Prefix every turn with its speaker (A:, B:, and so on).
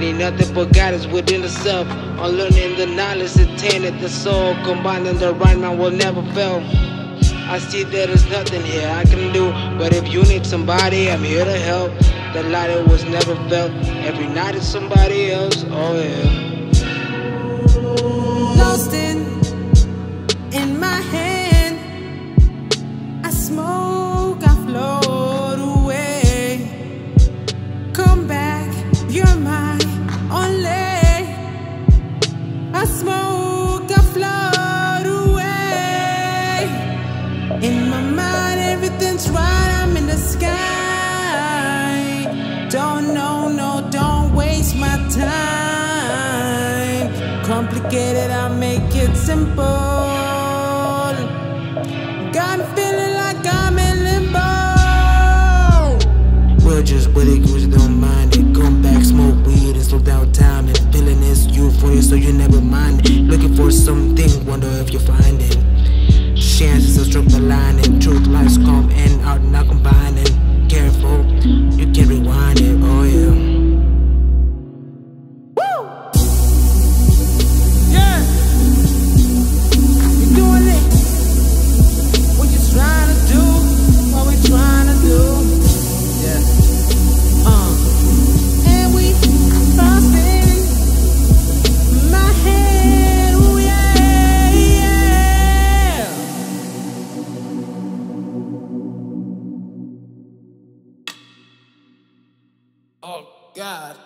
A: Ain't nothing but guidance within the self. Unlearning the knowledge, attaining the soul. Combining the right man will never fail. I see that there's nothing here I can do. But if you need somebody, I'm here to help. The light it was never felt. Every night is somebody else. Oh yeah.
B: Complicated, I make it simple. Got me feeling like I'm in limbo.
C: Well, just what it
B: Oh God.